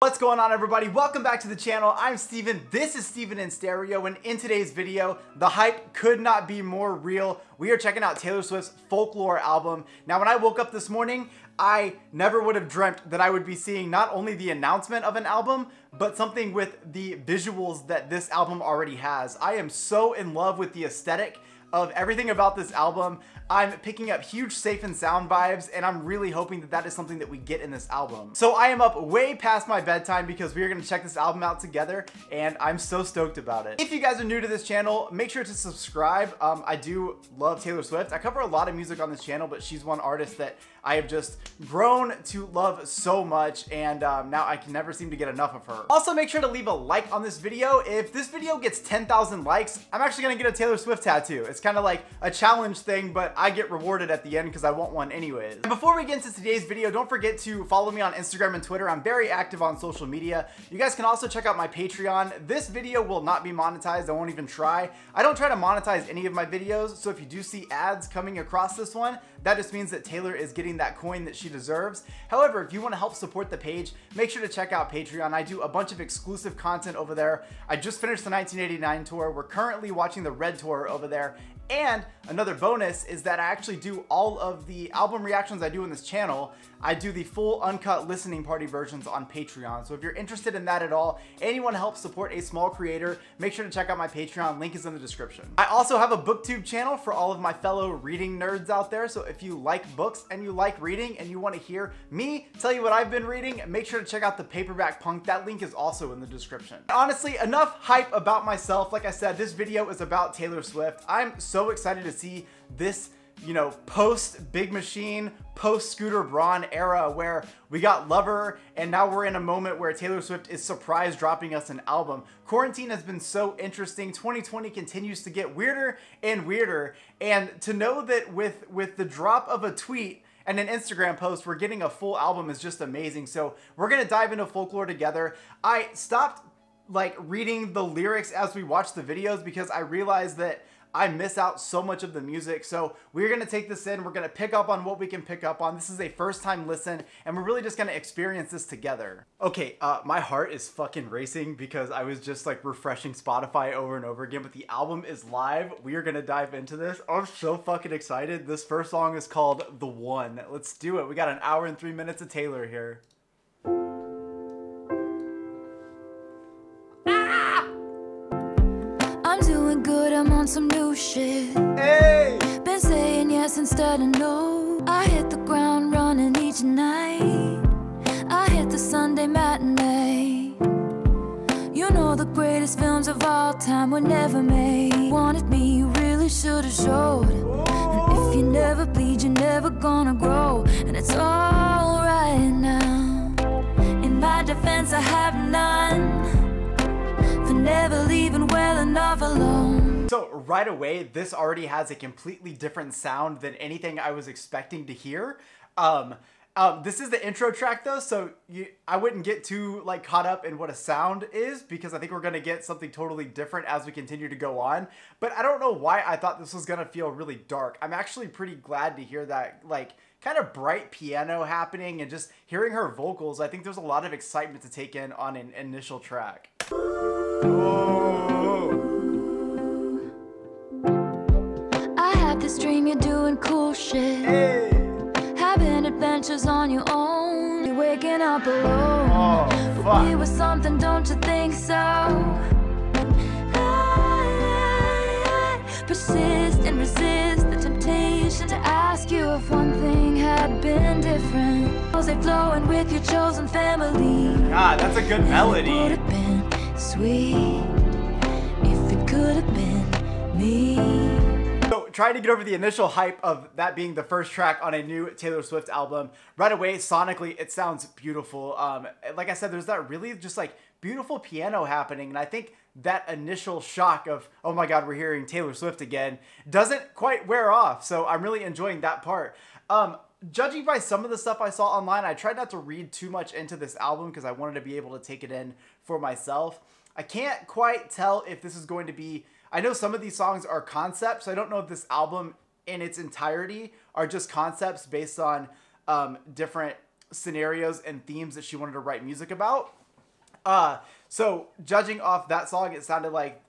What's going on everybody? Welcome back to the channel. I'm Steven. This is Steven in Stereo and in today's video, the hype could not be more real. We are checking out Taylor Swift's Folklore album. Now when I woke up this morning, I never would have dreamt that I would be seeing not only the announcement of an album, but something with the visuals that this album already has. I am so in love with the aesthetic of everything about this album. I'm picking up huge safe and sound vibes and I'm really hoping that that is something that we get in this album. So I am up way past my bedtime because we are going to check this album out together and I'm so stoked about it. If you guys are new to this channel, make sure to subscribe. Um, I do love Taylor Swift. I cover a lot of music on this channel, but she's one artist that I have just grown to love so much and um, now I can never seem to get enough of her. Also make sure to leave a like on this video. If this video gets 10,000 likes, I'm actually gonna get a Taylor Swift tattoo. It's kind of like a challenge thing, but I get rewarded at the end because I want one anyways. And before we get into today's video, don't forget to follow me on Instagram and Twitter. I'm very active on social media. You guys can also check out my Patreon. This video will not be monetized. I won't even try. I don't try to monetize any of my videos, so if you do see ads coming across this one, that just means that Taylor is getting that coin that she deserves. However, if you want to help support the page, make sure to check out Patreon. I do a bunch of exclusive content over there. I just finished the 1989 tour. We're currently watching the Red tour over there. And another bonus is that I actually do all of the album reactions I do in this channel. I do the full uncut listening party versions on Patreon. So if you're interested in that at all, anyone help support a small creator, make sure to check out my Patreon. Link is in the description. I also have a booktube channel for all of my fellow reading nerds out there. So if you like books and you like reading and you want to hear me tell you what I've been reading, make sure to check out the Paperback Punk. That link is also in the description. Honestly, enough hype about myself. Like I said, this video is about Taylor Swift. I'm so excited to see this you know, post Big Machine, post Scooter Braun era where we got Lover and now we're in a moment where Taylor Swift is surprise dropping us an album. Quarantine has been so interesting. 2020 continues to get weirder and weirder. And to know that with, with the drop of a tweet, and an Instagram post, we're getting a full album is just amazing. So we're gonna dive into folklore together. I stopped like reading the lyrics as we watched the videos because I realized that I miss out so much of the music. So we're to take this in. We're to pick up on what we can pick up on. This is a first time listen and we're really just to experience this together. Okay, uh, my heart is fucking racing because I was just like refreshing Spotify over and over again, but the album is live. We are to dive into this. I'm so fucking excited. This first song is called The One. Let's do it. We got an hour and three minutes of Taylor here. On some new shit. Hey! Been saying yes instead of no. I hit the ground running each night. I hit the Sunday matinee. You know the greatest films of all time were never made. Wanted me, you really should have showed. And if you never bleed, you're never gonna grow. And it's alright now. In my defense, I have none. For never leaving well enough alone. So right away, this already has a completely different sound than anything I was expecting to hear. Um, um, this is the intro track though, so you, I wouldn't get too like caught up in what a sound is because I think we're gonna get something totally different as we continue to go on. But I don't know why I thought this was gonna feel really dark. I'm actually pretty glad to hear that like kind of bright piano happening and just hearing her vocals. I think there's a lot of excitement to take in on an initial track. This dream, you're doing cool shit. Hey. Having adventures on your own. You're waking up alone. Oh. We were something, don't you think so? I persist and resist the temptation to ask you if one thing had been different. Was it flowing with your chosen family? God, that's a good melody. Would have been sweet if it could have been me trying to get over the initial hype of that being the first track on a new Taylor Swift album. Right away, sonically, it sounds beautiful. Um, like I said, there's that really just like beautiful piano happening, and I think that initial shock of oh my god, we're hearing Taylor Swift again doesn't quite wear off. So I'm really enjoying that part. Um, judging by some of the stuff I saw online, I tried not to read too much into this album because I wanted to be able to take it in for myself. I can't quite tell if this is going to be I know some of these songs are concepts. I don't know if this album in its entirety are just concepts based on um, different scenarios and themes that she wanted to write music about. Uh, so judging off that song, it sounded like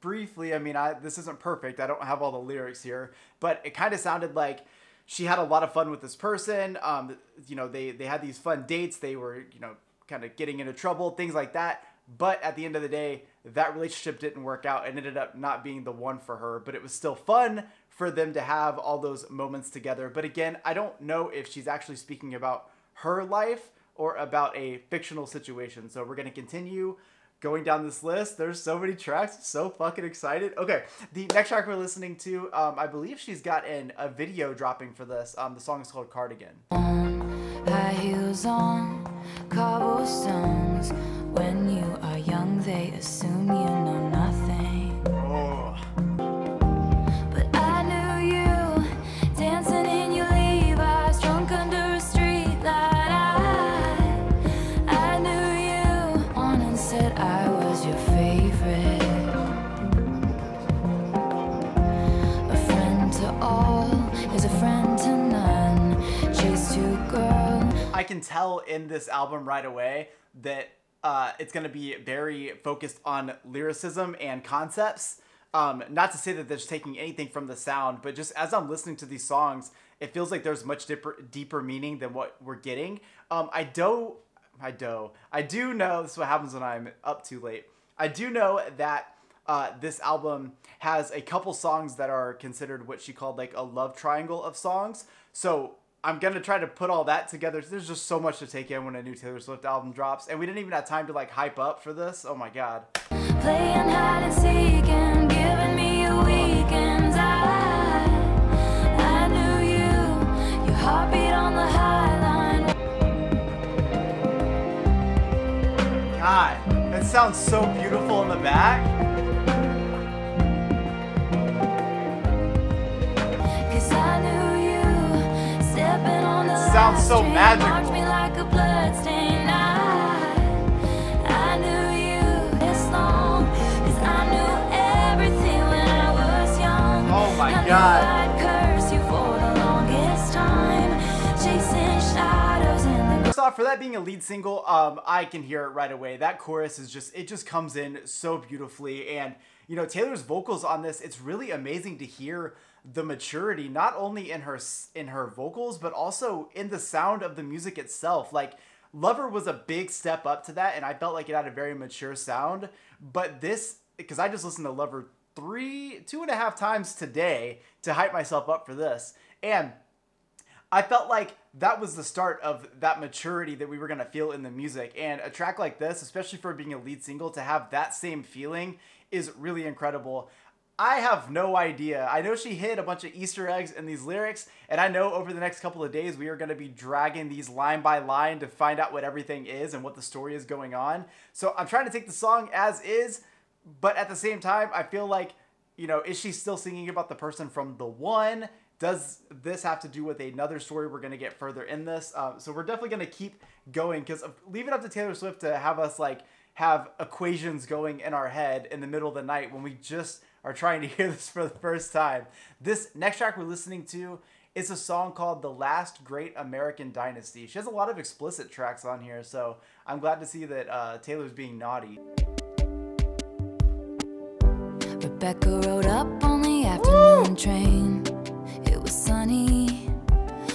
briefly. I mean, I this isn't perfect. I don't have all the lyrics here, but it kind of sounded like she had a lot of fun with this person. Um, you know, they they had these fun dates. They were you know kind of getting into trouble, things like that. But at the end of the day, that relationship didn't work out and ended up not being the one for her. But it was still fun for them to have all those moments together. But again, I don't know if she's actually speaking about her life or about a fictional situation. So we're going to continue going down this list. There's so many tracks. So fucking excited. Okay, the next track we're listening to, um, I believe she's got a video dropping for this. Um, the song is called Cardigan. High heels on cobblestones. When you are young, they assume you know nothing. Oh. But I knew you dancing in your Levi's, drunk under a. I, I knew you on and said I was your favorite. A friend to all is a friend to none. Chase to girl. I can tell in this album right away that uh, it's going to be very focused on lyricism and concepts. Um, not to say that they're taking anything from the sound, but just as I'm listening to these songs, it feels like there's much deeper, deeper meaning than what we're getting. Um, I do, I do, I do know this is what happens when I'm up too late. I do know that uh, this album has a couple songs that are considered what she called like a love triangle of songs. So I'm gonna try to put all that together. There's just so much to take in when a new Taylor Swift album drops, and we didn't even have time to like hype up for this. Oh my god! Playing hide and seek and giving me a weekend. I, I knew you, your heartbeat on the high line. God, it sounds so beautiful in the back. Time, chasing shadows in the First off, for that being a lead single, um, I can hear it right away. That chorus is just, it just comes in so beautifully. And, you know, Taylor's vocals on this, it's really amazing to hear the maturity, not only in her, in her vocals, but also in the sound of the music itself. Like, Lover was a big step up to that, and I felt like it had a very mature sound. But this, because I just listened to Lover three, two and a half times today to hype myself up for this. And I felt like that was the start of that maturity that we were going to feel in the music. And a track like this, especially for being a lead single, to have that same feeling is really incredible. I have no idea. I know she hid a bunch of Easter eggs in these lyrics, and I know over the next couple of days we are going to be dragging these line by line to find out what everything is and what the story is going on. So I'm trying to take the song as is, but at the same time, I feel like, you know, is she still singing about the person from the one? Does this have to do with another story we're going to get further in this? Um, so we're definitely going to keep going because leave it up to Taylor Swift to have us like have equations going in our head in the middle of the night when we just are trying to hear this for the first time. This next track we're listening to is a song called The Last Great American Dynasty. She has a lot of explicit tracks on here, so I'm glad to see that uh, Taylor's being naughty. Rebecca rode up on the afternoon train. It was sunny.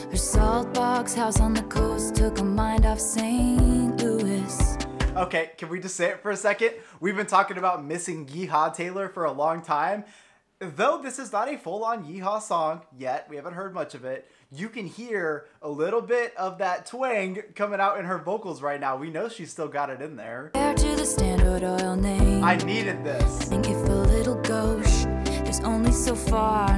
Her salt box house on the coast took her mind off St. Louis. Okay, can we just say it for a second? We've been talking about missing Yeehaw Taylor for a long time. Though this is not a full on Yeehaw song yet, we haven't heard much of it, you can hear a little bit of that twang coming out in her vocals right now. We know she's still got it in there. To the Standard Oil name. I needed this. think if a little gauche, there's only so far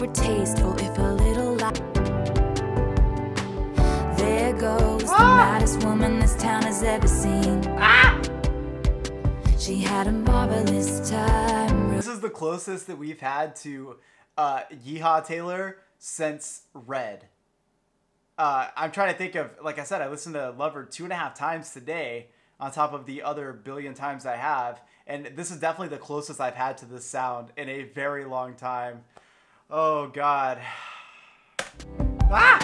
were tasteful, if a little loud. There goes the maddest woman this town has ever seen. She had a marvelous time. This is the closest that we've had to uh, Yeehaw Taylor since Red. Uh, I'm trying to think of, like I said, I listened to Lover two and a half times today, on top of the other billion times I have, And this is definitely the closest I've had to this sound in a very long time. Oh God. Ah!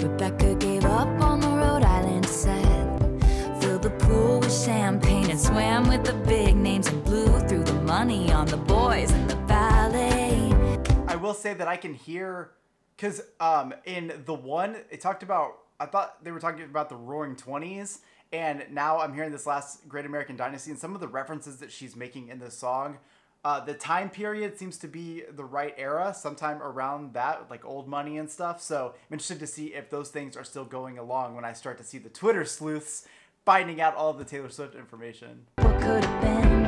Rebecca gave up on the Rhode Island set. Filled the pool with champagne and swam with the big names and blew through the money on the boys and the ballet. I will say that I can hear because um, in the one it talked about. I thought they were talking about the Roaring Twenties, and now I'm hearing this last Great American Dynasty and some of the references that she's making in this song. Uh, the time period seems to be the right era, sometime around that, like old money and stuff. So I'm interested to see if those things are still going along when I start to see the Twitter sleuths finding out all the Taylor Swift information. What could have been?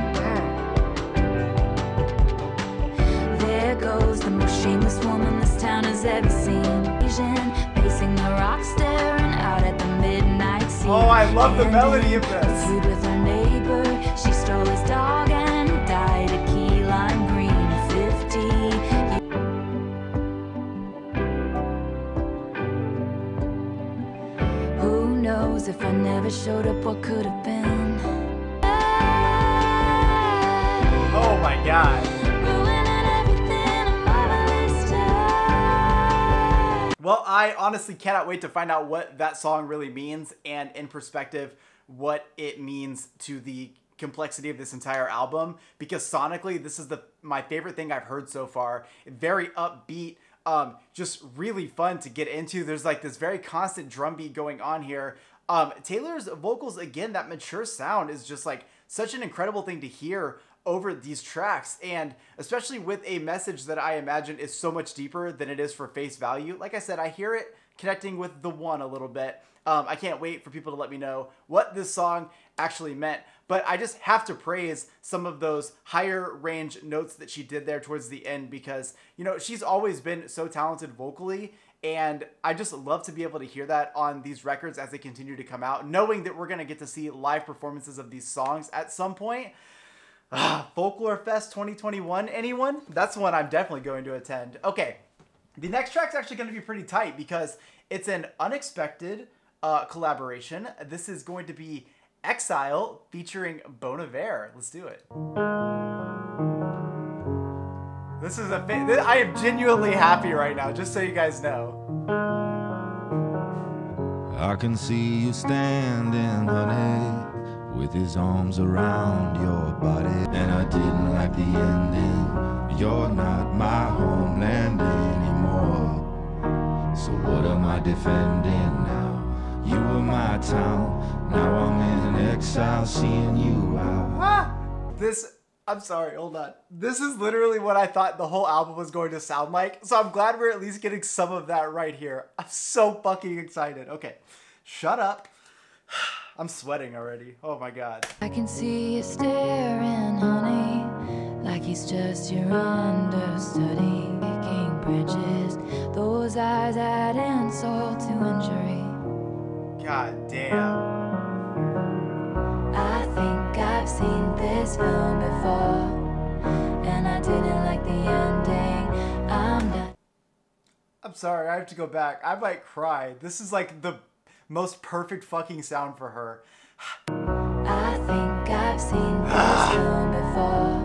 There goes the most shameless woman this town has ever seen. Asian, pacing the rock, staring out at the midnight sea. Oh, I love the melody of this. If I never showed up, what could have been? Oh my God. Well, I honestly cannot wait to find out what that song really means and in perspective what it means to the complexity of this entire album because sonically this is the my favorite thing I've heard so far. Very upbeat, um just really fun to get into. There's like this very constant drum beat going on here. Um Taylor's vocals again that mature sound is just like such an incredible thing to hear over these tracks and especially with a message that I imagine is so much deeper than it is for face value. Like I said, I hear it connecting with the one a little bit. Um, I can't wait for people to let me know what this song actually meant. But I just have to praise some of those higher range notes that she did there towards the end because, you know, she's always been so talented vocally. And I just love to be able to hear that on these records as they continue to come out, knowing that we're going to get to see live performances of these songs at some point. Ah, Folklore Fest 2021, anyone? That's one I'm definitely going to attend. Okay, the next track's actually going to be pretty tight because it's an unexpected uh, collaboration. This is going to be Exile featuring Bon Iver. Let's do it. This is a. Fa- I am genuinely happy right now, just so you guys know. I can see you standing, honey, with his arms around your body. And I didn't like the ending. You're not my homeland anymore. So what am I defending now? You were my town. Now I'm in exile, seeing you out. Ah! This. I'm sorry, hold on. This is literally what I thought the whole album was going to sound like. So I'm glad we're at least getting some of that right here. I'm so fucking excited. Okay, shut up. I'm sweating already. Oh my god. I can see you staring, honey, like he's just your understudy. King bridges, those eyes add insult to injury. God damn. I think I've seen this film before, and I didn't like the ending. I'm not. I'm sorry, I have to go back. I might cry. This is like the most perfect fucking sound for her. I think I've seen this film before,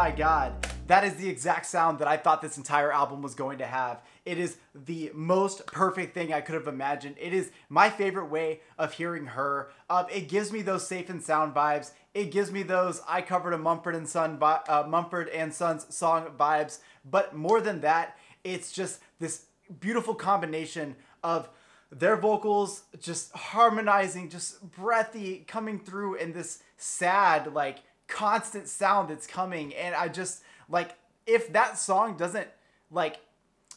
my god. That is the exact sound that I thought this entire album was going to have. It is the most perfect thing I could have imagined. It is my favorite way of hearing her. Um, it gives me those safe and sound vibes. It gives me those I covered a Mumford and Son, uh, Mumford and Sons song vibes. But more than that, it's just this beautiful combination of their vocals just harmonizing, just breathy, coming through in this sad, like constant sound that's coming. And I just like if that song doesn't like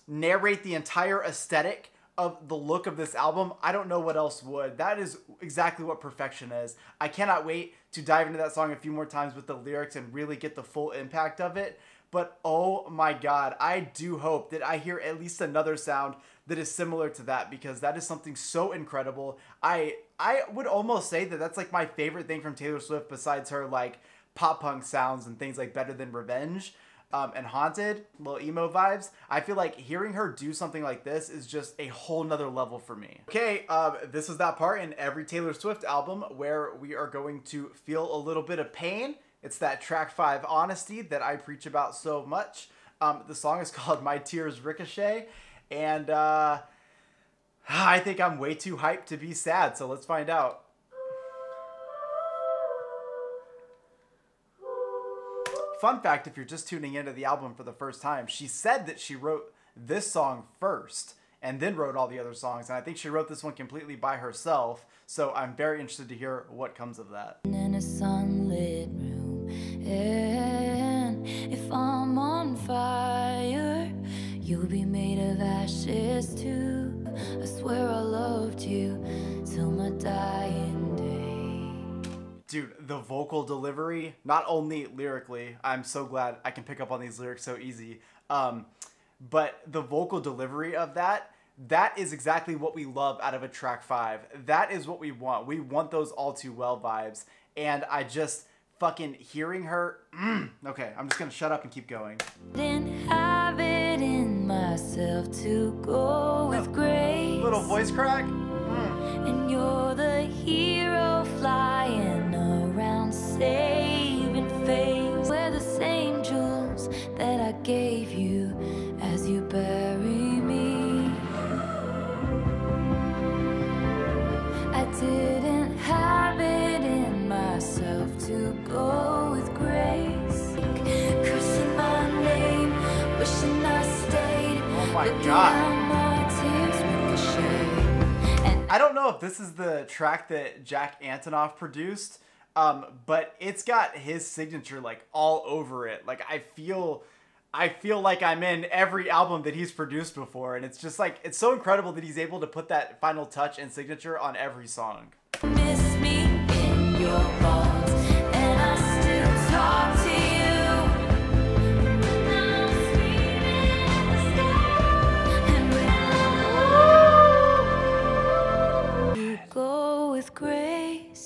narrate the entire aesthetic of the look of this album, I don't know what else would. That is exactly what perfection is. I cannot wait to dive into that song a few more times with the lyrics and really get the full impact of it. But oh my god, I do hope that I hear at least another sound that is similar to that because that is something so incredible. I I would almost say that that's like my favorite thing from Taylor Swift besides her like pop punk sounds and things like Better Than Revenge um, and Haunted, little emo vibes. I feel like hearing her do something like this is just a whole nother level for me. Okay, um, this is that part in every Taylor Swift album where we are going to feel a little bit of pain. It's that track five honesty that I preach about so much. Um, the song is called My Tears Ricochet, and uh, I think I'm way too hyped to be sad, so let's find out. Fun fact if you're just tuning into the album for the first time, she said that she wrote this song first and then wrote all the other songs. And I think she wrote this one completely by herself. So I'm very interested to hear what comes of that. in a sunlit room. And if I'm on fire, you'll be made of ashes too. I swear I loved you till my dying day. Dude, the vocal delivery, not only lyrically, I'm so glad I can pick up on these lyrics so easy. Um, but the vocal delivery of that, that is exactly what we love out of a track five. That is what we want. We want those all too well vibes. And I just fucking hearing her. Mm, okay, I'm just gonna shut up and keep going. Didn't have it in myself to go with grace. Little voice crack. And you're the hero flying saving face. Wear the same jewels that I gave you as you bury me. I didn't have it in myself to go with grace. Cursing my name, wishing I stayed. Oh my God. how my tears ricochet. And I don't know if this is the track that Jack Antonoff produced, um, but it's got his signature like all over it. Like I feel, I feel like I'm in every album that he's produced before, and it's just like it's so incredible that he's able to put that final touch and signature on every song.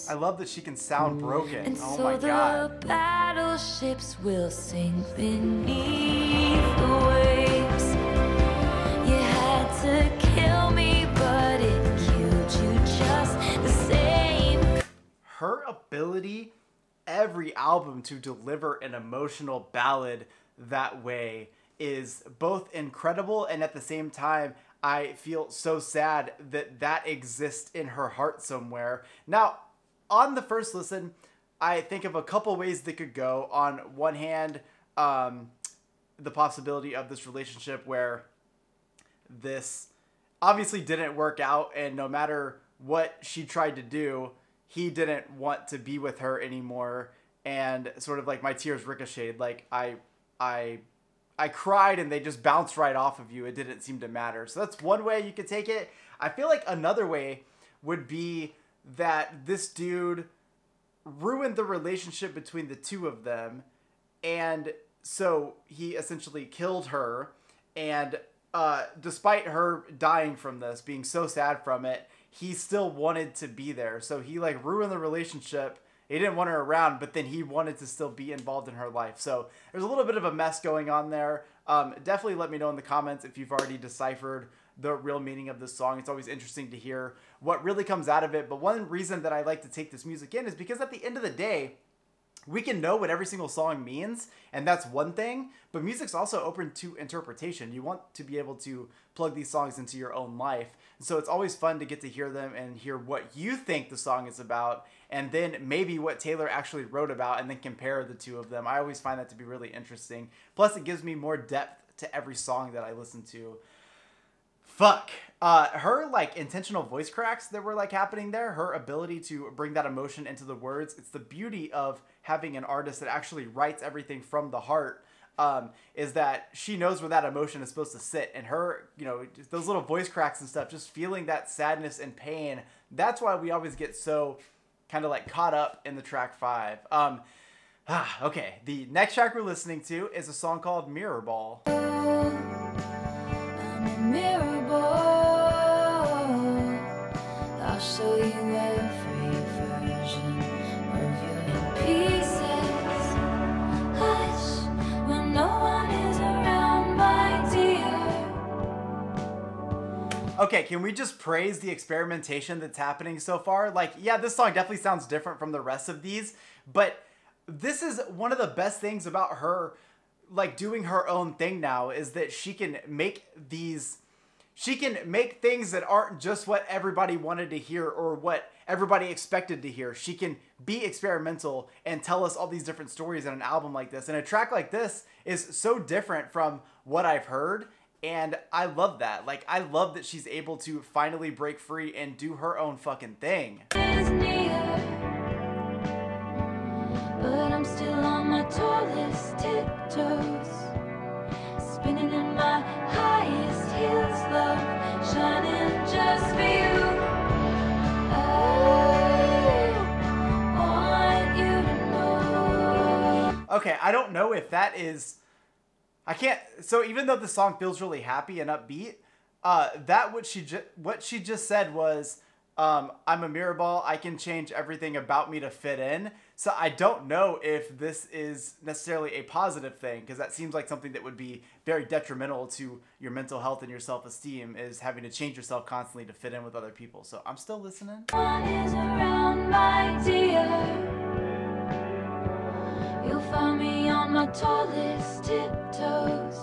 I love that she can sound broken. and Oh so my the god. battleships will sink beneath the waves. You had to kill me, but it killed you just the same. her ability every album to deliver an emotional ballad that way is both incredible and at the same time I feel so sad that that exists in her heart somewhere. Now, on the first listen, I think of a couple ways that could go. On one hand, um, the possibility of this relationship where this obviously didn't work out and no matter what she tried to do he didn't want to be with her anymore. And sort of like my tears ricocheted like i i i cried and they just bounced right off of you. It didn't seem to matter. So that's one way you could take it. I feel like another way would be that this dude ruined the relationship between the two of them and so he essentially killed her and uh, despite her dying from this being so sad from it he still wanted to be there. So he like ruined the relationship. He didn't want her around but then he wanted to still be involved in her life. So there's a little bit of a mess going on there. Um, definitely let me know in the comments if you've already deciphered the real meaning of this song it's always interesting to hear what really comes out of it but one reason that i like to take this music in is because at the end of the day we can know what every single song means, and that's one thing, but music's also open to interpretation. You want to be able to plug these songs into your own life. So it's always fun to get to hear them and hear what you think the song is about, and then maybe what Taylor actually wrote about, and then compare the two of them. I always find that to be really interesting. Plus, it gives me more depth to every song that I listen to fuck uh her like intentional voice cracks that were like happening there her ability to bring that emotion into the words it's the beauty of having an artist that actually writes everything from the heart um, is that she knows where that emotion is supposed to sit, and her, you know, those little voice cracks and stuff, just feeling that sadness and pain. That's why we always get so kind of like caught up in the track five. Um, ah, okay, the next track we're listening to is a song called Mirror Ball. Okay, can we just praise the experimentation that's happening so far? Like, yeah, this song definitely sounds different from the rest of these, but this is one of the best things about her like doing her own thing now is that she can make these she can make things that aren't just what everybody wanted to hear or what everybody expected to hear. She can be experimental and tell us all these different stories in an album like this. And a track like this is so different from what I've heard. And I love that. Like, I love that she's able to finally break free and do her own fucking thing. is tiptoes. Spinning in my highest heels, love, shining just for you. Know. Okay, I don't know if that is. I can't. So even though the song feels really happy and upbeat, uh, that what she ju- what she just said was, um, "I'm a mirror ball. I can change everything about me to fit in." So I don't know if this is necessarily a positive thing because that seems like something that would be very detrimental to your mental health and your self esteem is having to change yourself constantly to fit in with other people. So I'm still listening. One is around, my dear. You'll find me on my tallest tiptoes,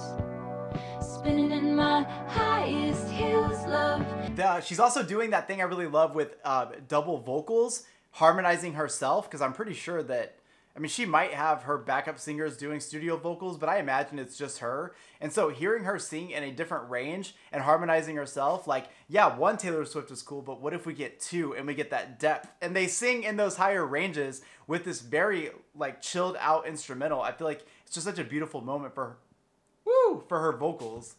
spinning in my highest heels, love. The, she's also doing that thing I really love with uh, double vocals, harmonizing herself. Because I'm pretty sure that, I mean, she might have her backup singers doing studio vocals, but I imagine it's just her. And so hearing her sing in a different range and harmonizing herself, like, yeah, one Taylor Swift is cool, but what if we get two and we get that depth? And they sing in those higher ranges with this very, like, chilled out instrumental. I feel like it's just such a beautiful moment for, woo, for her vocals.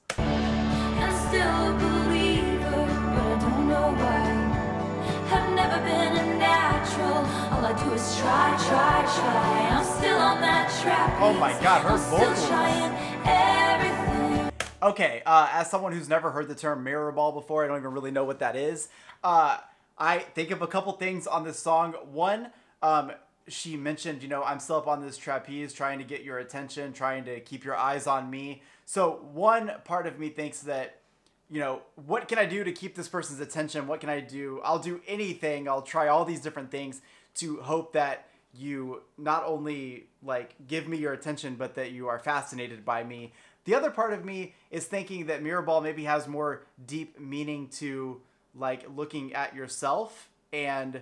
I do is try, try, try. I'm still on that track. Oh my God, her vocals. Still trying everything. Okay, uh, as someone who's never heard the term mirror ball before, I don't even really know what that is. Uh, I think of a couple things on this song. One, um, she mentioned, you know, I'm still up on this trapeze trying to get your attention, trying to keep your eyes on me. So, one part of me thinks that, you know, what can I do to keep this person's attention? What can I do? I'll do anything. I'll try all these different things to hope that you not only like give me your attention, but that you are fascinated by me. The other part of me is thinking that Mirrorball maybe has more deep meaning to like looking at yourself and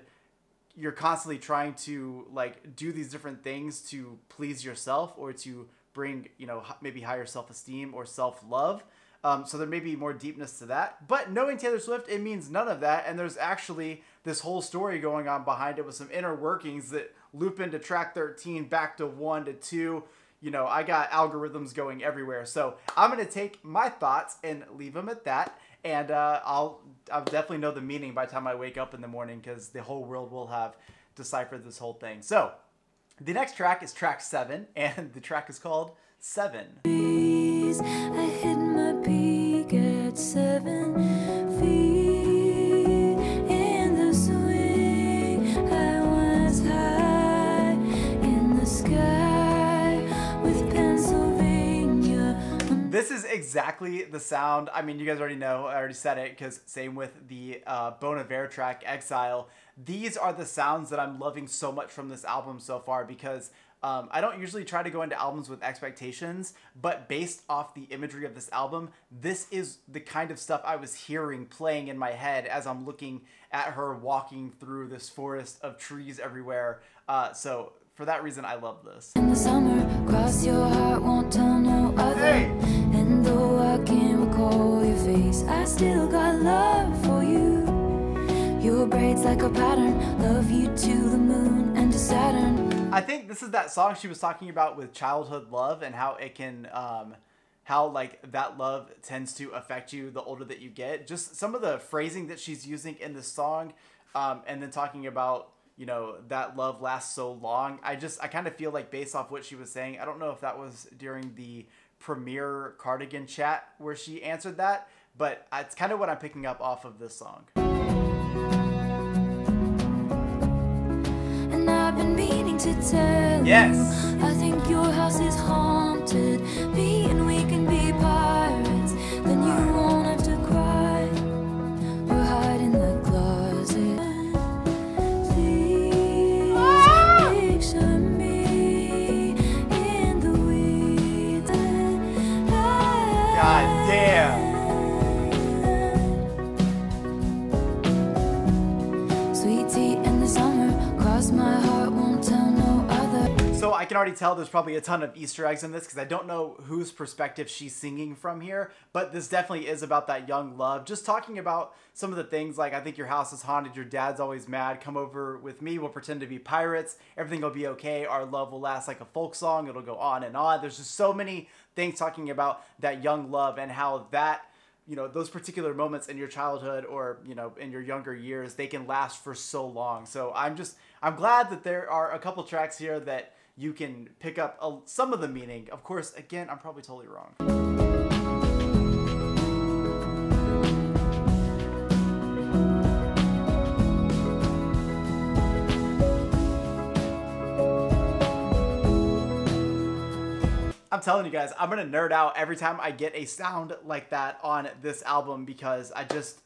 you're constantly trying to like do these different things to please yourself or to bring you know maybe higher self-esteem or self-love. Um, so there may be more deepness to that. But knowing taylor swift it means none of that. And there's actually this whole story going on behind it with some inner workings that loop into track 13 back to 1 to 2 you know i got algorithms going everywhere so i'm going to take my thoughts and leave them at that and uh, I'll I'll definitely know the meaning by the time I wake up in the morning because the whole world will have deciphered this whole thing. So, the next track is track seven, and the track is called Seven. at seven This is exactly the sound. I mean, you guys already know. I already said it because same with the uh, Bon Iver track Exile. These are the sounds that I'm loving so much from this album so far because um, I don't usually try to go into albums with expectations, but based off the imagery of this album, this is the kind of stuff I was hearing playing in my head as I'm looking at her walking through this forest of trees everywhere. Uh, so for that reason, I love this. In the summer, cross your heart, no other. Hey! Face, I still got love for you. Your braids like a pattern, love you to the moon and to Saturn. I think this is that song she was talking about with childhood love and how it can, um, how like that love tends to affect you the older that you get. Just some of the phrasing that she's using in the song, um, and then talking about you know that love lasts so long. I just I kind of feel like based off what she was saying, I don't know if that was during the premiere cardigan chat where she answered that, but it's kind of what I'm picking up off of this song. And I've been meaning to tell Yes. you. I think your house is haunted. Me can already tell there's probably a ton of Easter eggs in this because I don't know whose perspective she's singing from here, but this definitely is about that young love. Just talking about some of the things like I think your house is haunted, your dad's always mad, come over with me, we'll pretend to be pirates, everything will be okay, our love will last like a folk song, it'll go on and on. There's just so many things talking about that young love and how that you know those particular moments in your childhood or you know in your younger years they can last for so long so i'm just i'm glad that there are a couple tracks here that you can pick up a, some of the meaning. Of course again i'm probably totally wrong. I'm telling you guys, I'm gonna nerd out every time I get a sound like that on this album because I just,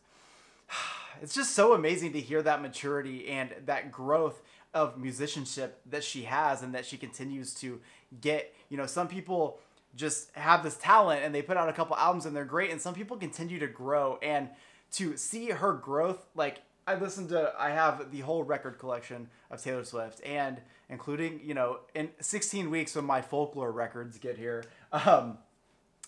it's just so amazing to hear that maturity and that growth of musicianship that she has and that she continues to get. You know, some people just have this talent and they put out a couple albums and they're great, and some people continue to grow. And to see her growth, like I listened to, I have the whole record collection of Taylor Swift, and including, you know, in 16 weeks when my folklore records get here. Um,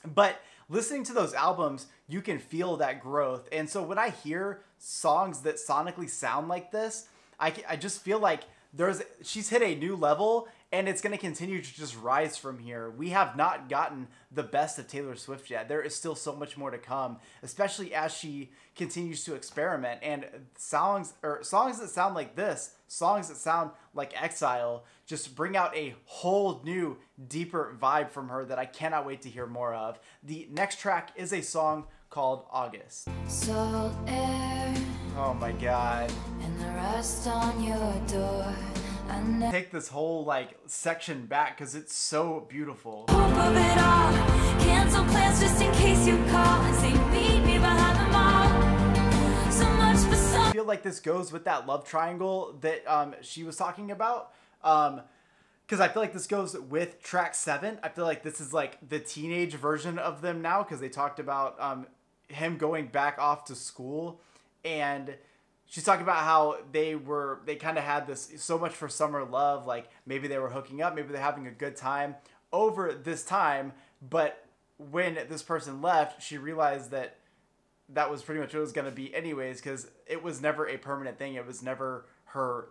but listening to those albums, you can feel that growth. And so when I hear songs that sonically sound like this, I, I just feel like there's she's hit a new level and it's going to continue to just rise from here. We have not gotten the best of Taylor Swift yet. There is still so much more to come, especially as she continues to experiment and songs or songs that sound like this, songs that sound like Exile just bring out a whole new deeper vibe from her that I cannot wait to hear more of. The next track is a song called August. Salt air Oh my god. and the rust on your door. Take this whole like section back cuz it's so beautiful. hope of it all. Cancel plans just in case you call and say meet me behind the mall. So much for some. I feel like this goes with that love triangle that um, she was talking about. Um, because I feel like this goes with track seven. I feel like this is like the teenage version of them now because they talked about um, him going back off to school, and she's talking about how they were they kind of had this so much for summer love. Like maybe they were hooking up, maybe they're having a good time over this time, but when this person left, she realized that that was pretty much what it was going to be anyways because it was never a permanent thing it was never her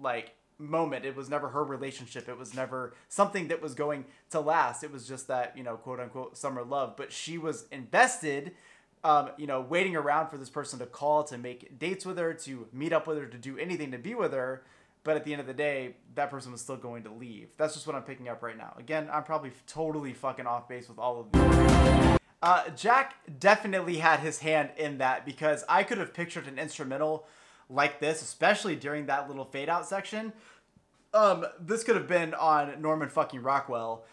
like moment it was never her relationship it was never something that was going to last it was just that you know quote unquote summer love but she was invested um, you know waiting around for this person to call to make dates with her to meet up with her to do anything to be with her but at the end of the day that person was still going to leave that's just what i'm picking up right now again i'm probably totally fucking off base with all of these uh, Jack definitely had his hand in that because I could have pictured an instrumental like this, especially during that little fade out section. Um, this could have been on Norman fucking Rockwell.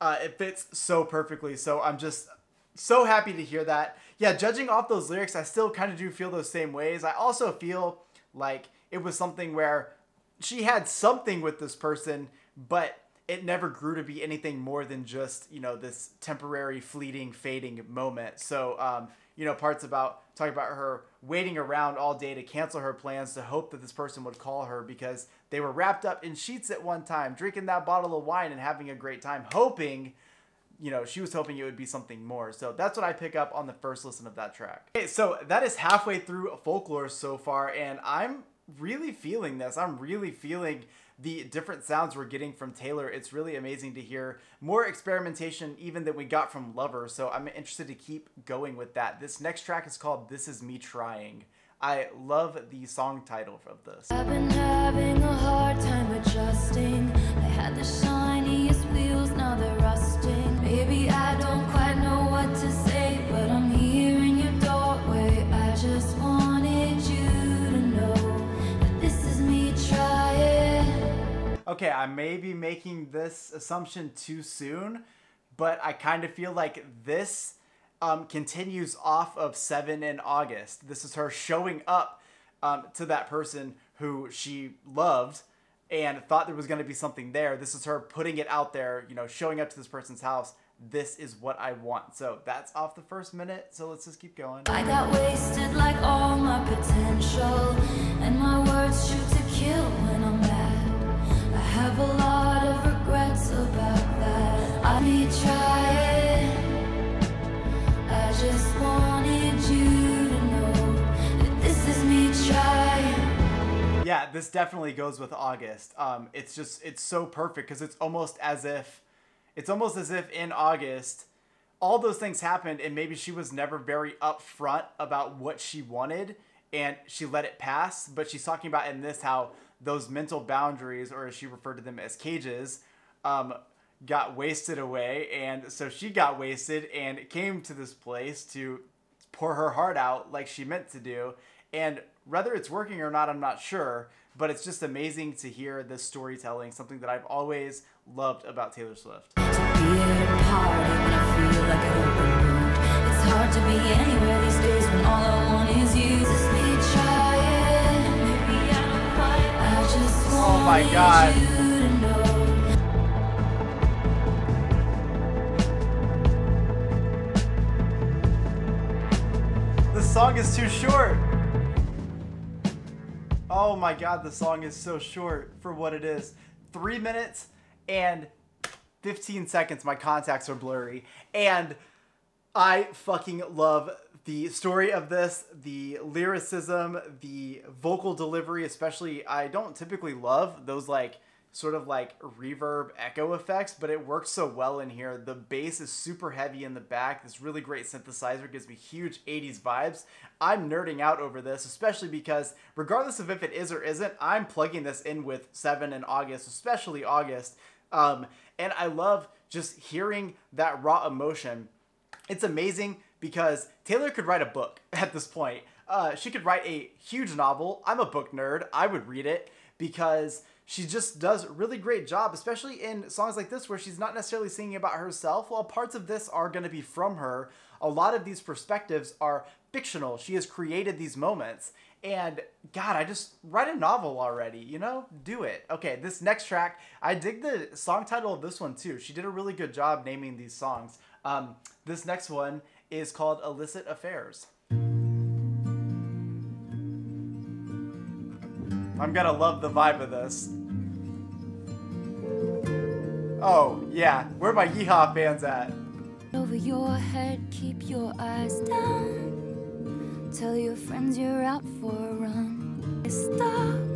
Uh, it fits so perfectly. So I'm just so happy to hear that. Yeah, judging off those lyrics, I still kind of do feel those same ways. I also feel like it was something where she had something with this person, but it never grew to be anything more than just you know this temporary fleeting fading moment so um, you know parts about talking about her waiting around all day to cancel her plans to hope that this person would call her because they were wrapped up in sheets at one time drinking that bottle of wine and having a great time hoping you know, she was hoping it would be something more. So that's what I pick up on the first listen of that track. Okay, so that is halfway through folklore so far, and I'm really feeling this. I'm really feeling the different sounds we're getting from Taylor. It's really amazing to hear more experimentation even than we got from Lover. So I'm interested to keep going with that. This next track is called This Is Me Trying. I love the song title of this. I've been having a hard time adjusting. I had the shiniest wheels, now they're Okay, I may be making this assumption too soon, but I kind of feel like this um, continues off of 7 in August. This is her showing up um, to that person who she loved and thought there was going to be something there. This is her putting it out there, you know, showing up to this person's house. This is what I want. So that's off the first minute. So let's just keep going. I got wasted like all my potential, and my words shoot to kill when I'm have a lot of regrets about that. I. I just wanted you to know that this is me trying. Yeah, this definitely goes with August. Um, it's just it's so perfect because it's almost as if it's almost as if in August all those things happened and maybe she was never very upfront about what she wanted and she let it pass. But she's talking about in this how those mental boundaries, or as she referred to them as cages, um, got wasted away, and so she got wasted and came to this place to pour her heart out like she meant to do. And whether it's working or not, I'm not sure, but it's just amazing to hear this storytelling, something that I've always loved about Taylor Swift. To be anywhere these days when all I want is you. Oh my God. The song is too short. Oh my god, the song is so short for what it is. Three minutes and 15 seconds. My contacts are blurry. And I fucking love the story of this, the lyricism, the vocal delivery, especially. I don't typically love those like sort of like reverb echo effects, but it works so well in here. The bass is super heavy in the back. This really great synthesizer gives me huge 80s vibes. I'm nerding out over this, especially because regardless of if it is or isn't, I'm plugging this in with 7 in August, especially August. Um, and I love just hearing that raw emotion it's amazing because Taylor could write a book at this point. Uh, she could write a huge novel. I'm a book nerd. I would read it because she just does a really great job, especially in songs like this where she's not necessarily singing about herself. While parts of this are going to be from her, a lot of these perspectives are fictional. She has created these moments. And God, I just write a novel already, you know? Do it. Okay, this next track, I dig the song title of this one too. She did a really good job naming these songs. Um, this next one is called Illicit Affairs. I'm gonna love the vibe of this. Oh, yeah. Where my Yeehaw fans at? Over your head, keep your eyes down. Tell your friends you're out for a run. Stop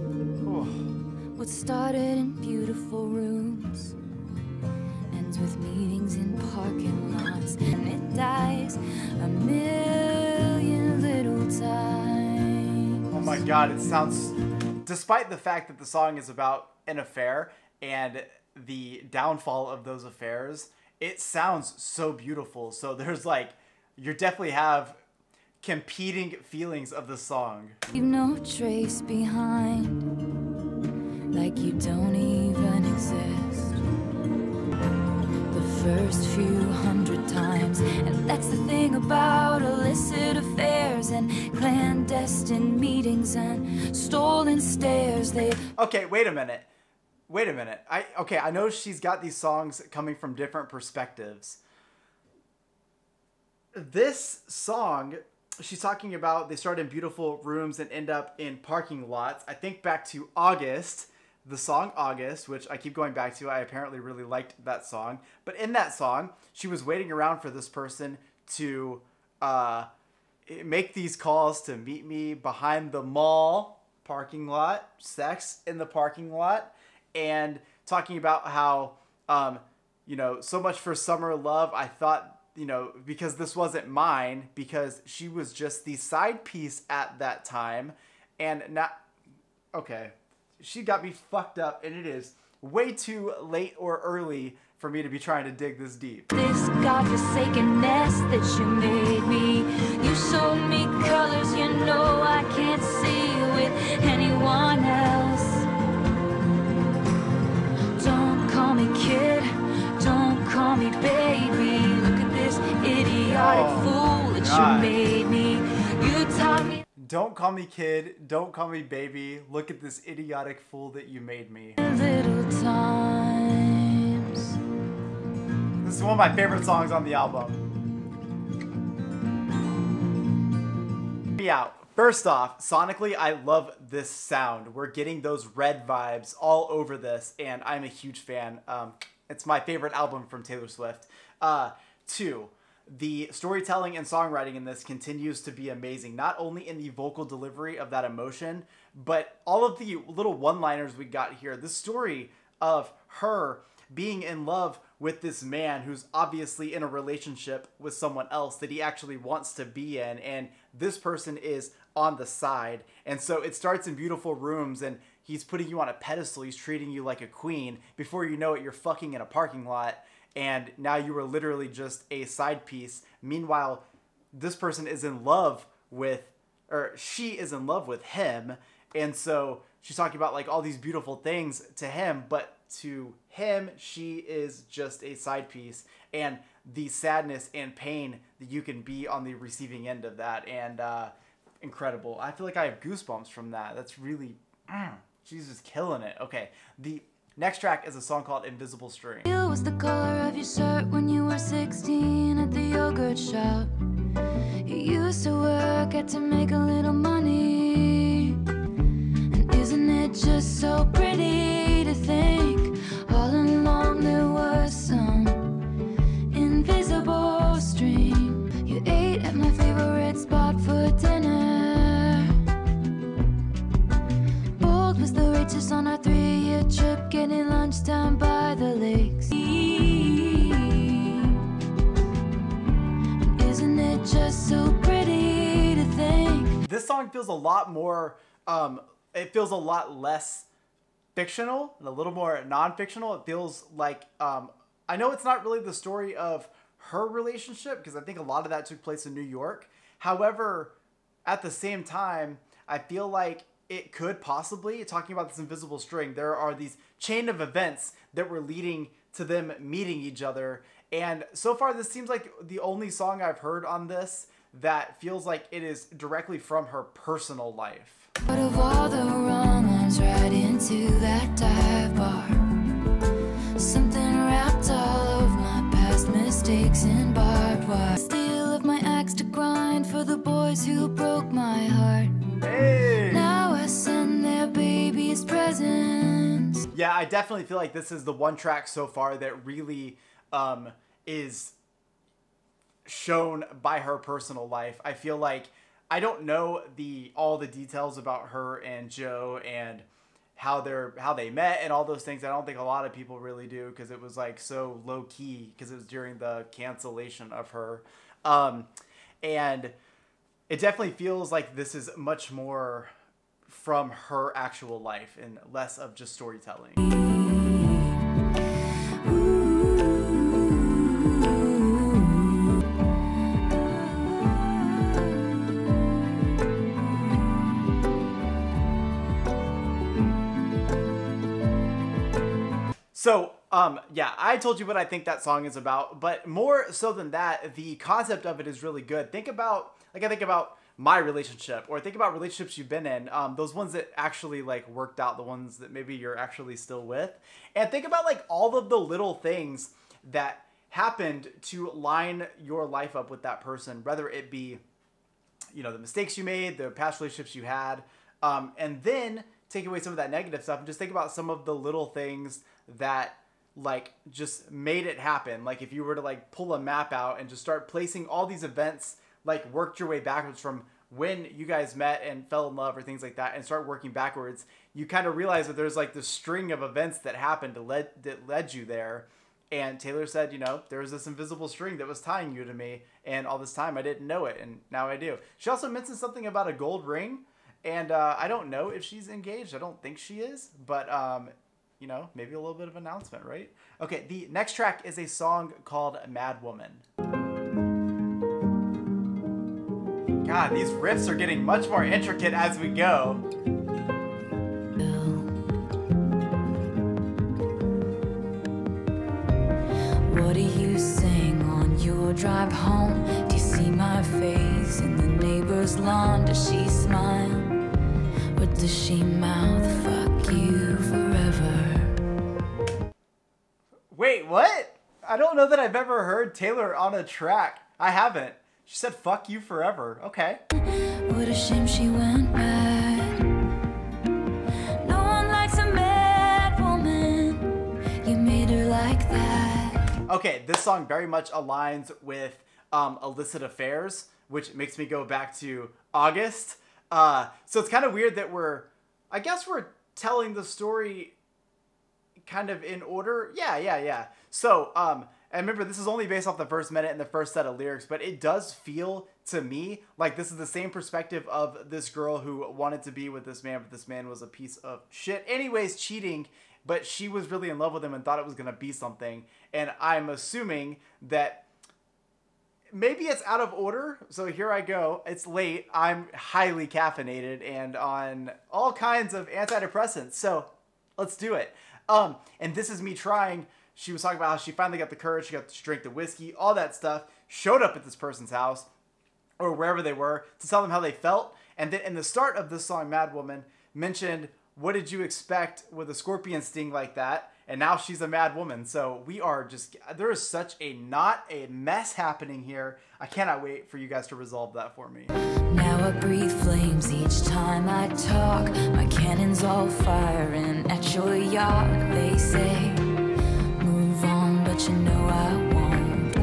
what started in beautiful rooms ends with meetings in parking Oh my god, it sounds. Despite the fact that the song is about an affair and the downfall of those affairs, it sounds so beautiful. So there's like, you definitely have competing feelings of the song. Leave no trace behind, like you don't even exist. First few hundred times, and that's the thing about illicit affairs and clandestine meetings and stolen stares. They Okay, wait a minute. Wait a minute. I okay, I know she's got these songs coming from different perspectives. This song, she's talking about they start in beautiful rooms and end up in parking lots. I think back to August, the song August, which I keep going back to. I apparently really liked that song. But in that song, she was waiting around for this person to uh make these calls to meet me behind the mall parking lot, sex in the parking lot. and talking about how, um, you know, so much for summer love. I thought, you know, because this wasn't mine, because she was just the side piece at that time, and now, okay, she got me fucked up, and it is way too late or early for me to be trying to dig this deep. This godforsaken nest that you made me. You showed me colors you know I can't see with anyone else. Don't call me kid, don't call me baby. Look at this idiotic Oh, fool that God. you made me. Me Don't call me kid, don't call me baby. Look at this idiotic fool that you made me. little times. This is one of my favorite songs on the album. Yeah, first off, sonically, I love this sound. We're getting those red vibes all over this, and I'm a huge fan. Um, it's my favorite album from Taylor Swift. Uh, two, the storytelling and songwriting in this continues to be amazing, not only in the vocal delivery of that emotion, but all of the little one liners we got here. The story of her being in love with this man who's obviously in a relationship with someone else that he actually wants to be in and this person is on the side. And so it starts in beautiful rooms and he's putting you on a pedestal. He's treating you like a queen. Before you know it you're fucking in a parking lot and now you are literally just a side piece. Meanwhile this person is in love with or she is in love with him. And so she's talking about like all these beautiful things to him but to him she is just a side piece. And the sadness and pain that you can be on the receiving end of that. And uh incredible. I feel like i have goosebumps from that. That's really mm, she's just killing it. Okay. The next track is a song called invisible string was the color of your shirt when you were 16 at the yogurt shop. You used to work at to make a little money. And isn't it just so pretty to think on our three-year trip, getting lunch down by the lakes. Isn't it just so pretty to think? this song feels a lot more um it feels a lot less fictional and a little more non-fictional it feels like um i know it's not really the story of her relationship because i think a lot of that took place in new york however at the same time i feel like it could possibly talking about this invisible string there are these chain of events that were leading to them meeting each other and so far this seems like the only song i've heard on this that feels like it is directly from her personal life What of all the wrong ones right into that dive bar? Something wrapped all of my past mistakes in barbed wire. Still of my axe to grind for the boys who broke my heart. hey babies presents. Yeah, I definitely feel like this is the one track so far that really um, is shown by her personal life. I feel like I don't know the all the details about her and Joe and how they're how they met and all those things. I don't think a lot of people really do because it was like so low key because it was during the cancellation of her. Um, and it definitely feels like this is much more from her actual life and less of just storytelling. So, um, yeah, I told you what I think that song is about, but more so than that, the concept of it is really good. Think about, like, I think about my relationship, or think about relationships you've been in, um, those ones that actually like worked out, the ones that maybe you're actually still with, and think about like all of the little things that happened to line your life up with that person, whether it be you know the mistakes you made, the past relationships you had, um, and then take away some of that negative stuff and just think about some of the little things that like just made it happen. Like if you were to like pull a map out and just start placing all these events, like worked your way backwards from when you guys met and fell in love or things like that and start working backwards, you kind of realize that there's like this string of events that happened to led that led you there. And Taylor said, you know, there was this invisible string that was tying you to me, and all this time I didn't know it, and now I do. She also mentioned something about a gold ring, and uh, I don't know if she's engaged. I don't think she is, but um, you know, maybe a little bit of announcement, right? Okay, the next track is a song called Mad Woman. God, these riffs are getting much more intricate as we go. What do you sing on your drive home? Do you see my face in the neighbor's lawn? Does she smile? Or does she mouth fuck you forever? Wait, what? I don't know that I've ever heard Taylor on a track. I haven't. She said fuck you forever. Okay. What a shame she went mad. No one likes a mad woman. You made her like that. Okay, this song very much aligns with um, illicit affairs, which makes me go back to August. Uh, so it's kind of weird that we're, I guess we're telling the story kind of in order. Yeah, yeah, yeah. So, um, and remember, this is only based off the first minute and the first set of lyrics, but it does feel to me like this is the same perspective of this girl who wanted to be with this man, but this man was a piece of shit. Anyways, cheating, but she was really in love with him and thought it was gonna be something. And I'm assuming that maybe it's out of order. So here I go. It's late. I'm highly caffeinated and on all kinds of antidepressants. So let's do it. Um, and this is me trying. She was talking about how she finally got the courage. She got to drink the whiskey, all that stuff. Showed up at this person's house or wherever they were to tell them how they felt. And then in the start of this song, Mad Woman mentioned, What did you expect with a scorpion sting like that? And now she's a mad woman. So we are just, there is such a not a mess happening here. I cannot wait for you guys to resolve that for me. Now I breathe flames each time I talk. My cannons all firing at your yacht. They say, but you know I won't.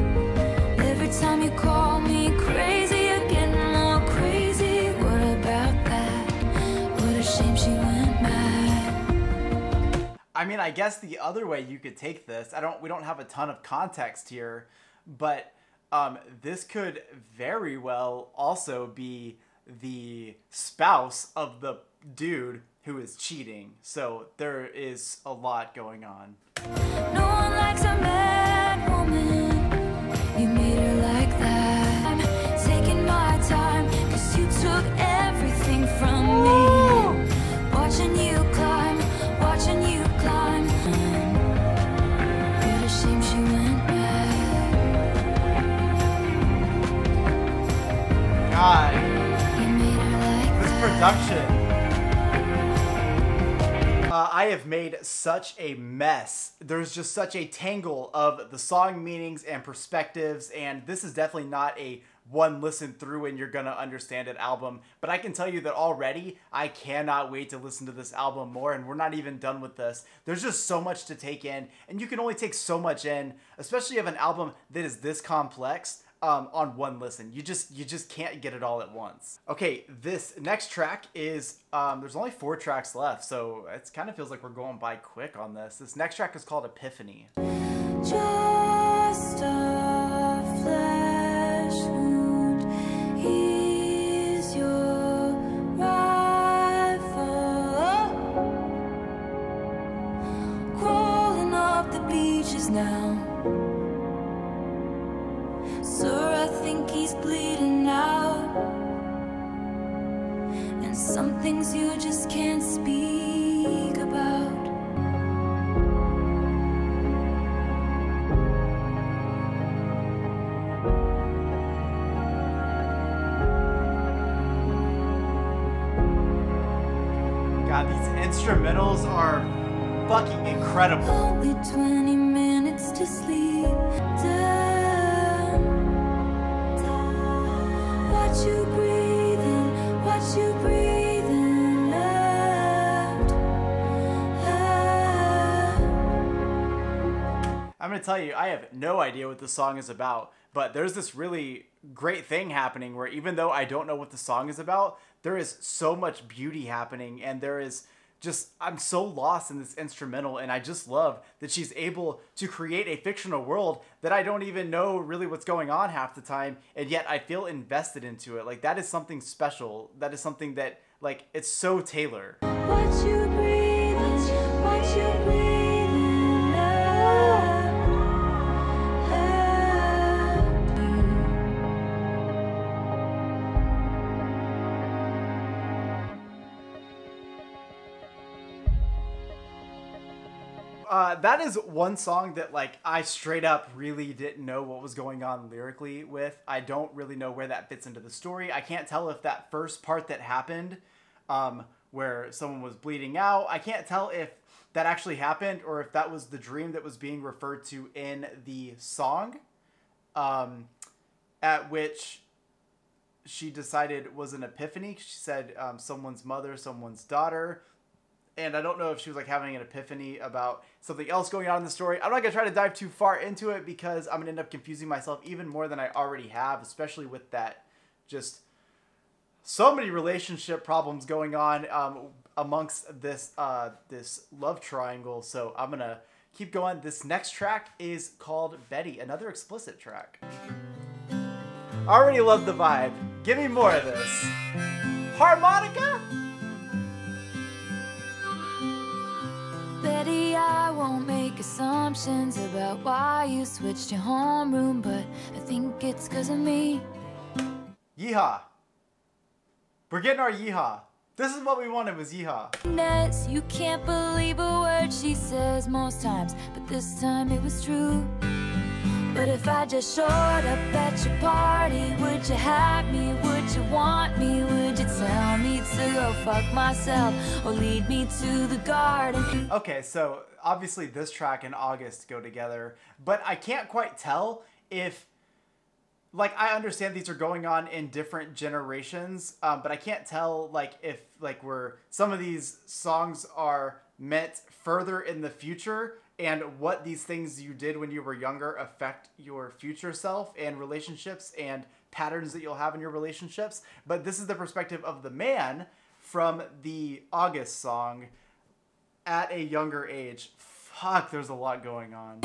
Every time you call me crazy, I get more crazy. What about that? What a shame she went mad. I mean, I guess the other way you could take this, I don't we don't have a ton of context here, but um, this could very well also be the spouse of the dude who is cheating. So there is a lot going on. No production. Uh, I have made such a mess. There's just such a tangle of the song meanings and perspectives, and this is definitely not a one listen through and you're gonna understand it album. But I can tell you that already, I cannot wait to listen to this album more, and we're not even done with this. There's just so much to take in, and you can only take so much in, especially of an album that is this complex um, on one listen. You just you just can't get it all at once. Okay, this next track is um, there's only four tracks left, so it kind of feels like we're going by quick on this. This next track is called Epiphany. Just bleeding out. And some things you just can't speak about. God, these instrumentals are fucking incredible. Only 20 minutes to sleep. I'm gonna tell you, I have no idea what the song is about, but there's this really great thing happening where even though I don't know what the song is about, there is so much beauty happening and there is just I'm so lost in this instrumental and I just love that she's able to create a fictional world that I don't even know really what's going on half the time and yet I feel invested into it. Like that is something special. That is something that like it's so Taylor. What you breathe, what you breathe Uh, that is one song that like I straight up really didn't know what was going on lyrically with. I don't really know where that fits into the story. I can't tell if that first part that happened, um, where someone was bleeding out, I can't tell if that actually happened or if that was the dream that was being referred to in the song, um, at which she decided was an epiphany. She said um, someone's mother, someone's daughter and I don't know if she was like having an epiphany about something else going on in the story. I'm not gonna try to dive too far into it because I'm gonna end up confusing myself even more than I already have, especially with that just so many relationship problems going on um, amongst this uh, this love triangle. So I'm gonna keep going. This next track is called Betty, another explicit track. Already love the vibe. Give me more of this. Harmonica? Betty, I won't make assumptions about why you switched your homeroom, but I think it's cause of me. Yeehaw. We're getting our yeehaw. This is what we wanted was yeehaw. Ness, you can't believe a word she says most times, but this time it was true. But if I just showed up at your party, would you have me? Would you want me? Would you tell me to go fuck myself or lead me to the garden? Okay, so obviously this track and August go together, but I can't quite tell if like I understand these are going on in different generations, um, but I can't tell like if like we're some of these songs are meant further in the future and what these things you did when you were younger affect your future self and relationships and patterns that you'll have in your relationships. But this is the perspective of the man from the August song at a younger age. Fuck, there's a lot going on.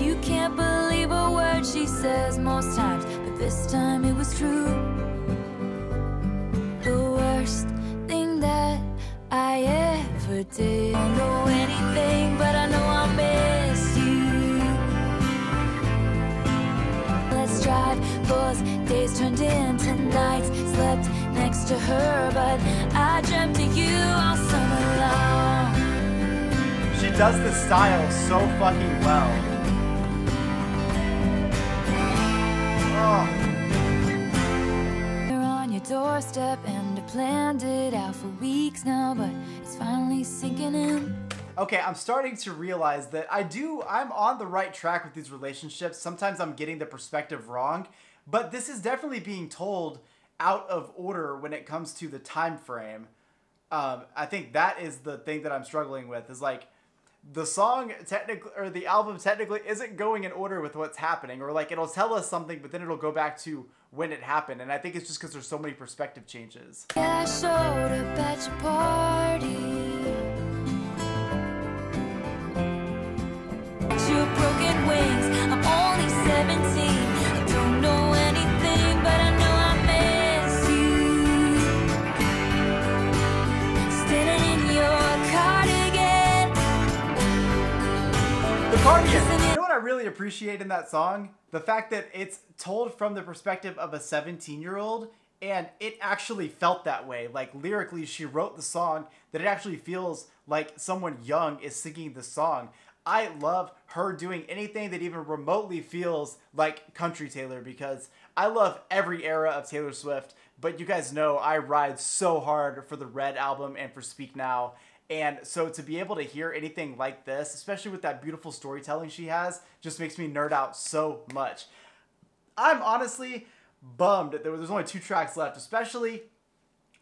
You can't believe a word she says most times, but this time it was true. The worst thing that I ever did. Don't know anything, but I know cause days turned into nights. Slept next to her, but I dreamt of you all summer long. She does the style so fucking well. Oh. On your doorstep and I planned it out for weeks now, but it's finally sinking in. Okay, I'm starting to realize that I do, I'm on the right track with these relationships. Sometimes I'm getting the perspective wrong, but this is definitely being told out of order when it comes to the time frame. Um, I think that is the thing that I'm struggling with is like the song technically or the album technically isn't going in order with what's happening or like it'll tell us something but then it'll go back to when it happened and I think it's just because there's so many perspective changes. Yeah, really appreciate in that song? The fact that it's told from the perspective of a 17 year old and it actually felt that way. Like lyrically, she wrote the song that it actually feels like someone young is singing the song. I love her doing anything that even remotely feels like country Taylor because I love every era of Taylor Swift. But you guys know I ride so hard for the Red album and for Speak Now. And so to be able to hear anything like this, especially with that beautiful storytelling she has, just makes me nerd out so much. I'm honestly bummed that only two tracks left, especially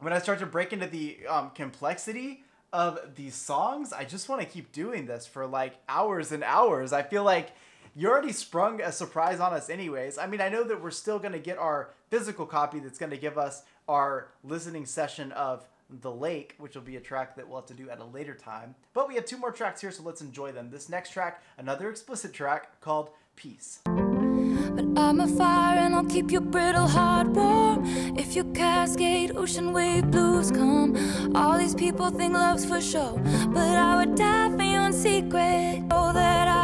when I start to break into the um, complexity of these songs. I just want to keep doing this for like hours and hours. I feel like you already sprung a surprise on us, anyways. I mean, I know that we're still going to get our physical copy that's going to give us our listening session of The Lake, which will be a track that we'll have to do at a later time. But we have two more tracks here, so let's enjoy them. This next track, another explicit track called Peace. But I'm a fire and I'll keep your brittle heart warm. If your cascade ocean wave blues come, all these people think love's for show. But I would die for you secret. Oh, that I'd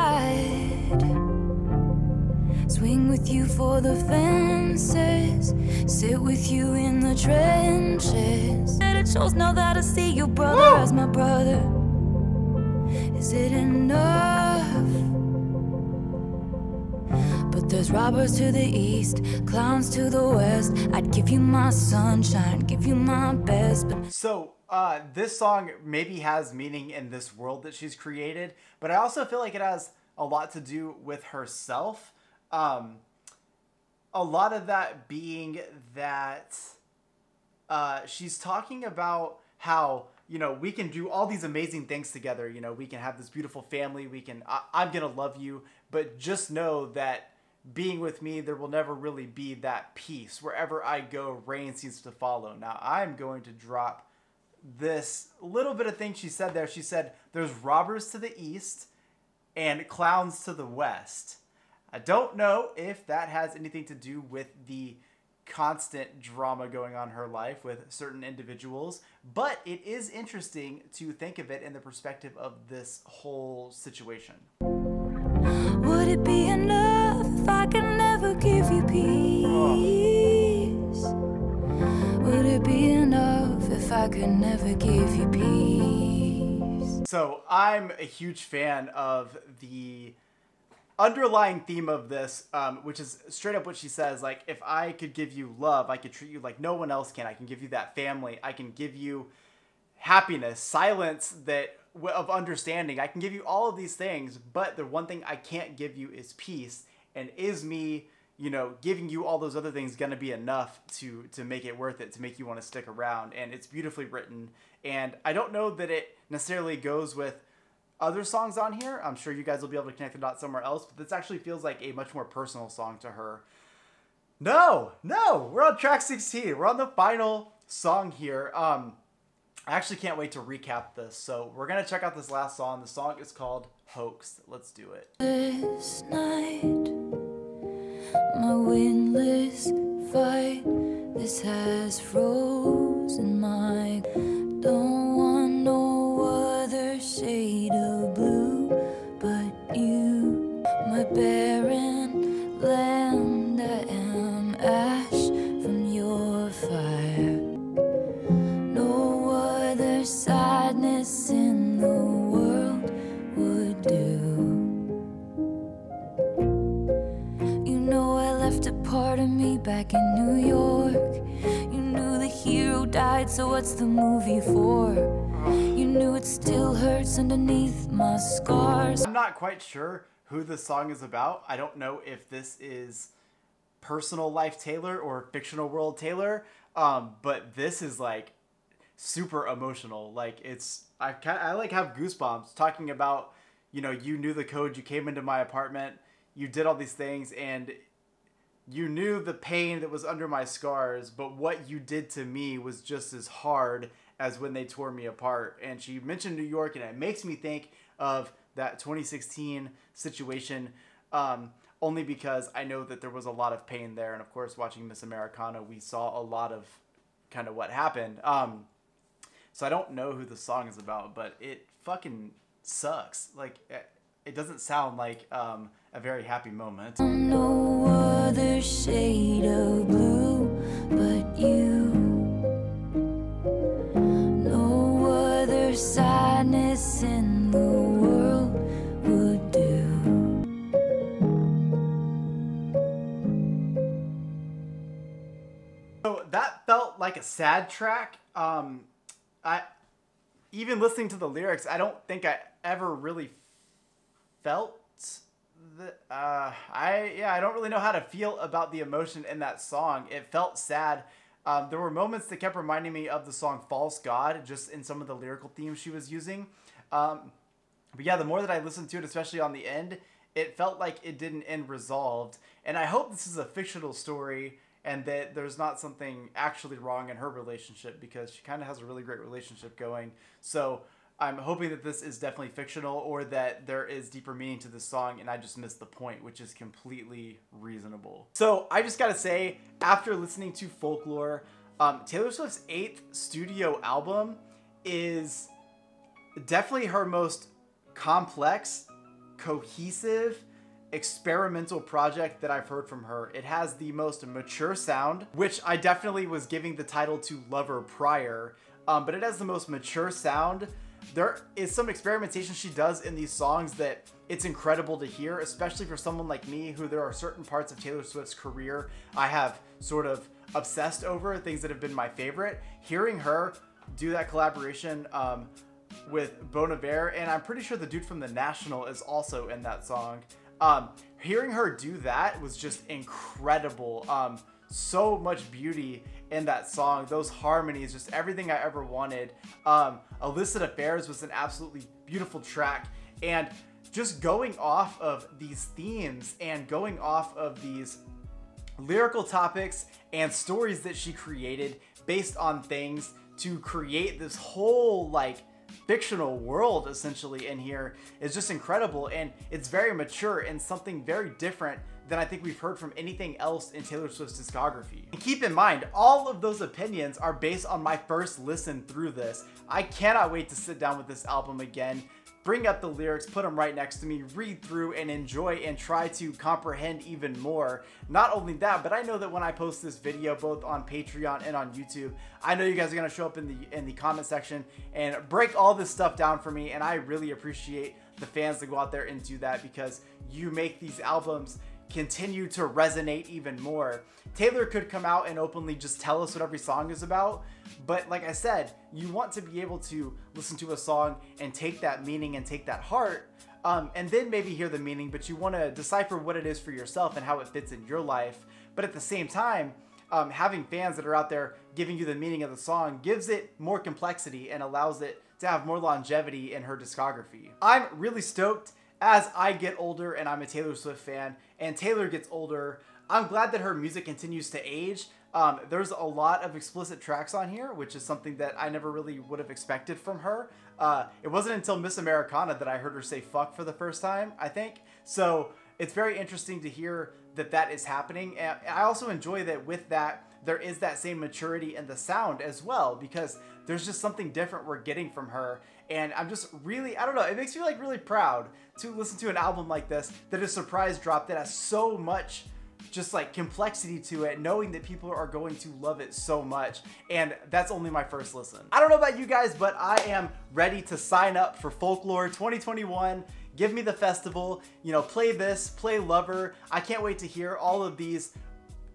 swing with you for the fences, sit with you in the trenches. And it shows now that I see your brother as my brother. Is it enough? But there's robbers to the east, clowns to the west. I'd give you my sunshine, give you my best. But So, uh, this song maybe has meaning in this world that she's created, but I also feel like it has a lot to do with herself. Um, a lot of that being that uh, she's talking about how you know we can do all these amazing things together. You know, we can have this beautiful family. We can. I, I'm gonna love you, but just know that being with me, there will never really be that peace. Wherever I go, rain seems to follow. Now I'm going to drop this little bit of thing she said there. She said, "There's robbers to the east and clowns to the west." I don't know if that has anything to do with the constant drama going on in her life with certain individuals, but it is interesting to think of it in the perspective of this whole situation. would it be enough if I could never give you peace? Would it be enough if I could never give you peace? So I'm a huge fan of the underlying theme of this, um, which is straight up what she says. Like, if I could give you love, I could treat you like no one else can. I can give you that family. I can give you happiness, silence that of understanding. I can give you all of these things, but the one thing I can't give you is peace. And is me, you know, giving you all those other things going to be enough to to make it worth it, to make you want to stick around? And it's beautifully written. And I don't know that it necessarily goes with other songs on here. I'm sure you guys will be able to connect the dots somewhere else, but this actually feels like a much more personal song to her. No, no, we're on track 16. We're on the final song here. Um, I actually can't wait to recap this. So we're gonna check out this last song. The song is called Hoax. Let's do it. This night, my windless fight, this has frozen my. Don't want no other shade barren land. I am ash from your fire. No other sadness in the world would do. You know I left a part of me back in New York. You knew the hero died, so what's the movie for? You knew it still hurts underneath my scars. I'm not quite sure who the song is about. I don't know if this is personal life Taylor or fictional world Taylor. Um, but this is like super emotional. Like it's I kind I like have goosebumps talking about you know you knew the code. You came into my apartment. You did all these things and you knew the pain that was under my scars, but what you did to me was just as hard as when they tore me apart. And she mentioned New York, and it makes me think of that 2016 situation, um, only because I know that there was a lot of pain there. And of course, watching Miss Americana, we saw a lot of kind of what happened. Um, so I don't know who the song is about, but it fucking sucks. Like, it, it doesn't sound like um, a very happy moment. No other shade of blue but you. No other sadness in the world that felt like a sad track. Um, I even listening to the lyrics, I don't think I ever really felt the. Uh, I yeah, I don't really know how to feel about the emotion in that song. It felt sad. Um, there were moments that kept reminding me of the song "False God," just in some of the lyrical themes she was using. Um, but yeah, the more that I listened to it, especially on the end, it felt like it didn't end resolved. And I hope this is a fictional story and that there's not something actually wrong in her relationship because she kind of has a really great relationship going. So I'm hoping that this is definitely fictional or that there is deeper meaning to this song and I just missed the point, which is completely reasonable. So I just gotta say, after listening to Folklore, um, Taylor Swift's eighth studio album is definitely her most complex, cohesive, experimental project that I've heard from her. It has the most mature sound, which I definitely was giving the title to Lover prior, um, but it has the most mature sound. There is some experimentation she does in these songs that it's incredible to hear, especially for someone like me who there are certain parts of Taylor Swift's career I have sort of obsessed over, things that have been my favorite. Hearing her do that collaboration um, with Bon Iver, and I'm pretty sure the dude from The National is also in that song. Um, hearing her do that was just incredible. Um, so much beauty in that song. Those harmonies, just everything I ever wanted. Um, Illicit Affairs was an absolutely beautiful track. And just going off of these themes and going off of these lyrical topics and stories that she created based on things to create this whole like fictional world essentially in here is just incredible and it's very mature and something very different than I think we've heard from anything else in Taylor Swift's discography. And keep in mind, all of those opinions are based on my first listen through this. I cannot wait to sit down with this album again bring up the lyrics, put them right next to me, read through and enjoy and try to comprehend even more. Not only that, but I know that when I post this video both on Patreon and on YouTube, I know you guys are going to show up in the in the comment section and break all this stuff down for me and I really appreciate the fans that go out there and do that because you make these albums continue to resonate even more. Taylor could come out and openly just tell us what every song is about, but like I said, you want to be able to listen to a song and take that meaning and take that heart, um, and then maybe hear the meaning, but you want to decipher what it is for yourself and how it fits in your life. But at the same time, um, having fans that are out there giving you the meaning of the song gives it more complexity and allows it to have more longevity in her discography. I'm really stoked as I get older and I'm a Taylor Swift fan and Taylor gets older, I'm glad that her music continues to age. Um, there's a lot of explicit tracks on here, which is something that I never really would have expected from her. Uh, it wasn't until Miss Americana that I heard her say fuck for the first time, I think. So it's very interesting to hear that that is happening. And I also enjoy that with that, there is that same maturity in the sound as well, because there's just something different we're getting from her. And I'm just really, I don't know, it makes me like really proud to listen to an album like this that is surprise drop that has so much just like complexity to it, knowing that people are going to love it so much. And that's only my first listen. I don't know about you guys, but I am ready to sign up for Folklore 2021. Give me the festival, you know, play this, play Lover. I can't wait to hear all of these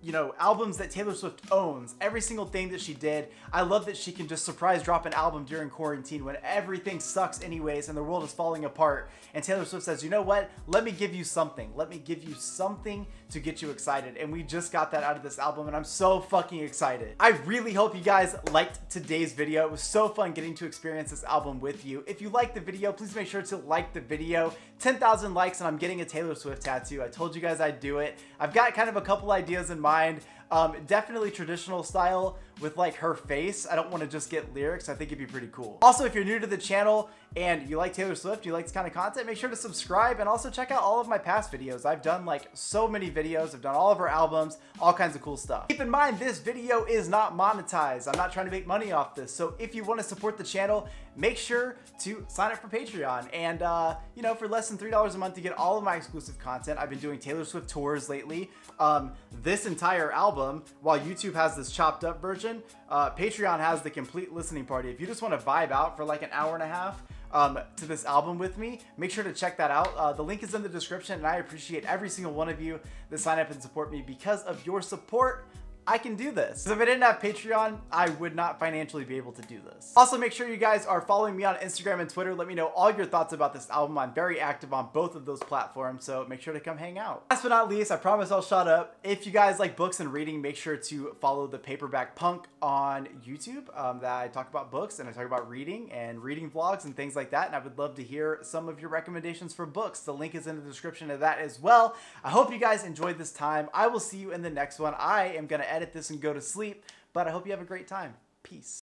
you know, albums that Taylor Swift owns, every single thing that she did. I love that she can just surprise drop an album during quarantine when everything sucks anyways and the world is falling apart. And Taylor Swift says, you know what? Let me give you something. Let me give you something to get you excited. And we just got that out of this album and I'm so fucking excited. I really hope you guys liked today's video. It was so fun getting to experience this album with you. If you liked the video, please make sure to like the video. 10,000 likes and I'm getting a Taylor Swift tattoo. I told you guys I'd do it. I've got kind of a couple ideas in mind. Um, definitely traditional style with like her face. I don't want to just get lyrics. I think it'd be pretty cool. Also, if you're new to the channel and you like Taylor Swift, you like this kind of content, make sure to subscribe and also check out all of my past videos. I've done like so many videos. I've done all of her albums, all kinds of cool stuff. Keep in mind, this video is not monetized. I'm not trying to make money off this. So if you want to support the channel, make sure to sign up for Patreon. And, uh, you know, for less than $3 a month to get all of my exclusive content, I've been doing Taylor Swift tours lately. Um, this entire album, while YouTube has this chopped up version, uh, Patreon has the complete listening party. If you just want to vibe out for like an hour and a half, um, to this album with me, make sure to check that out. Uh, the link is in the description, and I appreciate every single one of you that sign up and support me. Because of your support, I can do this. if I didn't have Patreon, I would not financially be able to do this. Also, make sure you guys are following me on Instagram and Twitter. Let me know all your thoughts about this album. I'm very active on both of those platforms, so make sure to come hang out. Last but not least, I promise I'll shut up. If you guys like books and reading, make sure to follow the Paperback Punk on YouTube. Um, that I talk about books and I talk about reading and reading vlogs and things like that. And I would love to hear some of your recommendations for books. The link is in the description of that as well. I hope you guys enjoyed this time. I will see you in the next one. I am going to edit this and go to sleep, but I hope you have a great time. Peace.